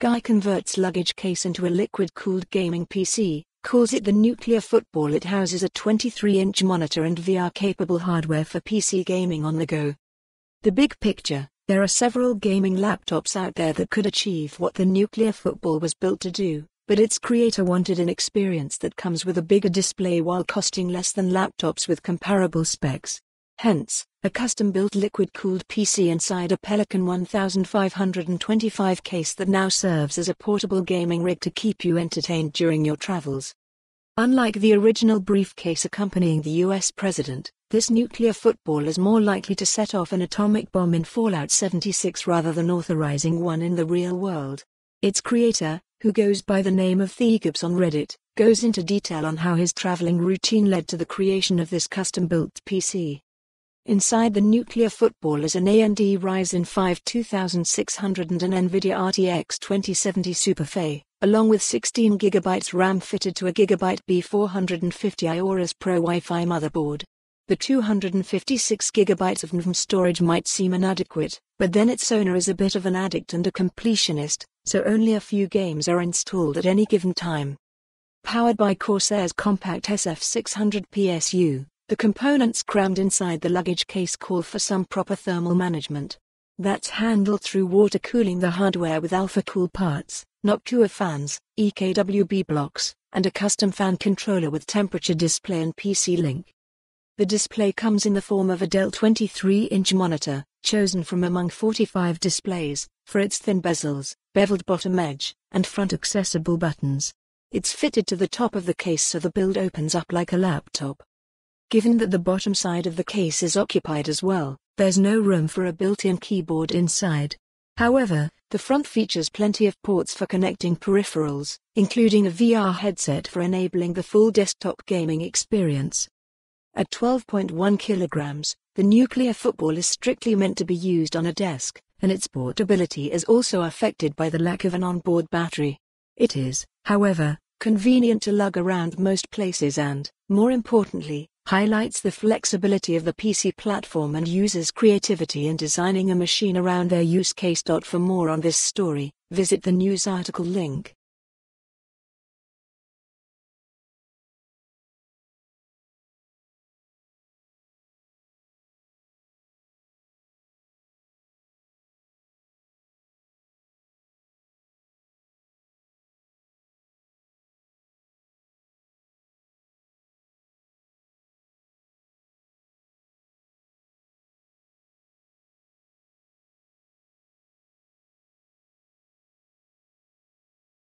Guy converts luggage case into a liquid-cooled gaming PC, calls it the nuclear football it houses a 23-inch monitor and VR-capable hardware for PC gaming on the go. The big picture, there are several gaming laptops out there that could achieve what the nuclear football was built to do, but its creator wanted an experience that comes with a bigger display while costing less than laptops with comparable specs. Hence, a custom-built liquid-cooled PC inside a Pelican 1525 case that now serves as a portable gaming rig to keep you entertained during your travels. Unlike the original briefcase accompanying the US president, this nuclear football is more likely to set off an atomic bomb in Fallout 76 rather than authorizing one in the real world. Its creator, who goes by the name of thegarbz on Reddit, goes into detail on how his traveling routine led to the creation of this custom-built PC. Inside the nuclear football is an AMD Ryzen 5 2600 and an NVIDIA RTX 2070 Super Fe, along with 16GB RAM fitted to a Gigabyte B450i Aorus Pro Wi-Fi motherboard. The 256GB of NVMe storage might seem inadequate, but then its owner is a bit of an addict and a completionist, so only a few games are installed at any given time. Powered by Corsair's compact SF600 PSU, the components crammed inside the luggage case call for some proper thermal management. That's handled through water cooling the hardware with AlphaCool parts, Noctua fans, EKWB blocks, and a custom fan controller with temperature display and PC link. The display comes in the form of a Dell 23-inch monitor, chosen from among 45 displays, for its thin bezels, beveled bottom edge, and front accessible buttons. It's fitted to the top of the case so the build opens up like a laptop. Given that the bottom side of the case is occupied as well, there's no room for a built-in keyboard inside. However, the front features plenty of ports for connecting peripherals, including a VR headset for enabling the full desktop gaming experience. At 12.1 kilograms, the nuclear football is strictly meant to be used on a desk, and its portability is also affected by the lack of an onboard battery. It is, however, convenient to lug around most places and, more importantly, highlights the flexibility of the PC platform and users' creativity in designing a machine around their use case. For more on this story, visit the news article link.